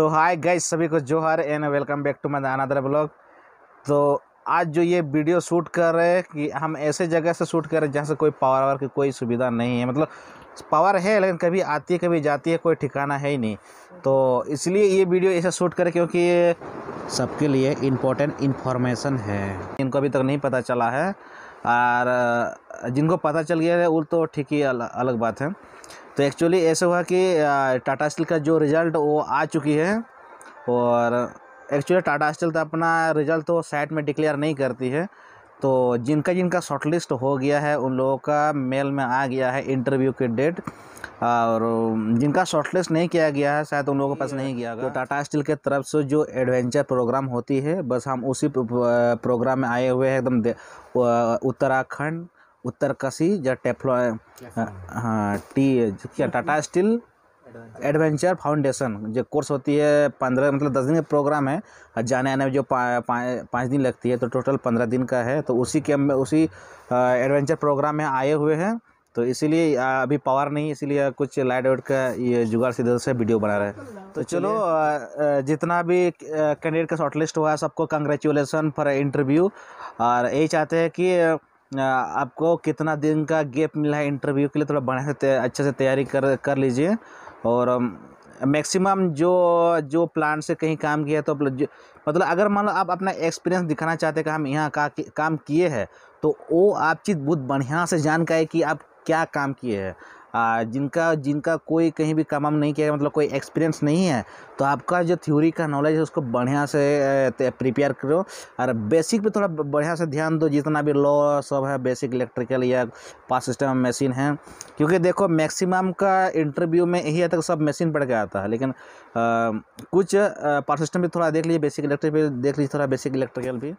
तो हाय गाइस सभी को जोहार and welcome back to my another blog. तो आज जो ये वीडियो शूट कर रहे हैं कि हम ऐसे जगह से शूट कर रहे हैं जहाँ से कोई पावर वावर की कोई सुविधा नहीं है। मतलब पावर है लेकिन कभी आती है कभी जाती है कोई ठिकाना है ही नहीं। तो इसलिए ये वीडियो ऐसे शूट करें क्योंकि ये सबके लिए इम्पोर्टेंट इन्फॉर्मेशन है। इनको अभी तक नहीं पता चला है और जिनको पता चल गया है वो तो ठीक ही अल, अलग बात है। तो एक्चुअली ऐसे हुआ कि टाटा स्टील का जो रिज़ल्ट वो आ चुकी है और एक्चुअली टाटा स्टील तो अपना रिज़ल्ट तो साइट में डिक्लेयर नहीं करती है। तो जिनका जिनका शॉर्टलिस्ट हो गया है, उन लोगों का मेल में आ गया है इंटरव्यू के डेट और जिनका शॉर्टलिस्ट नहीं किया गया है, शायद उन लोगों के पास नहीं गया। तो टाटा स्टील के तरफ़ से जो एडवेंचर प्रोग्राम होती है, बस हम उसी प्रोग्राम में आए हुए हैं, एकदम उत्तराखंड उत्तरकाशी या टेफ्लो हाँ टी क्या टाटा स्टील एडवेंचर फाउंडेशन जो कोर्स होती है पंद्रह मतलब दस दिन का प्रोग्राम है जाने आने में जो पाँच पा, दिन लगती है तो टोटल पंद्रह दिन का है तो उसी के में उसी एडवेंचर प्रोग्राम में आए हुए हैं तो इसीलिए अभी पावर नहीं इसीलिए कुछ लाइट वाइट का ये जुगाड़ से से वीडियो बना रहे हैं। तो चलो जितना भी कैंडिडेट का शॉर्टलिस्ट हुआ है सबको कंग्रेचुलेसन फॉर इंटरव्यू और यही चाहते हैं कि आपको कितना दिन का गैप मिला है इंटरव्यू के लिए? थोड़ा बढ़िया से अच्छे से तैयारी कर कर लीजिए। और मैक्सिमम जो जो प्लान से कहीं काम किया तो मतलब अगर मान लो आप अपना एक्सपीरियंस दिखाना चाहते हैं कि हम यहाँ का काम किए हैं तो वो आप चीज़ बहुत बढ़िया से जानकारी का कि आप क्या काम किए हैं। जिनका जिनका कोई कहीं भी काम नहीं किया मतलब कोई एक्सपीरियंस नहीं है तो आपका जो थ्योरी का नॉलेज है उसको बढ़िया से प्रिपेयर करो। और बेसिक पे थोड़ा बढ़िया से ध्यान दो जितना भी लॉ सब है बेसिक इलेक्ट्रिकल या पास सिस्टम मशीन है। क्योंकि देखो मैक्सिमम का इंटरव्यू में यही है तक सब मशीन पढ़ के आता है लेकिन आ, कुछ पावर सिस्टम भी थोड़ा देख लीजिए बेसिक इलेक्ट्रिक देख लीजिए थोड़ा बेसिक इलेक्ट्रिकल भी।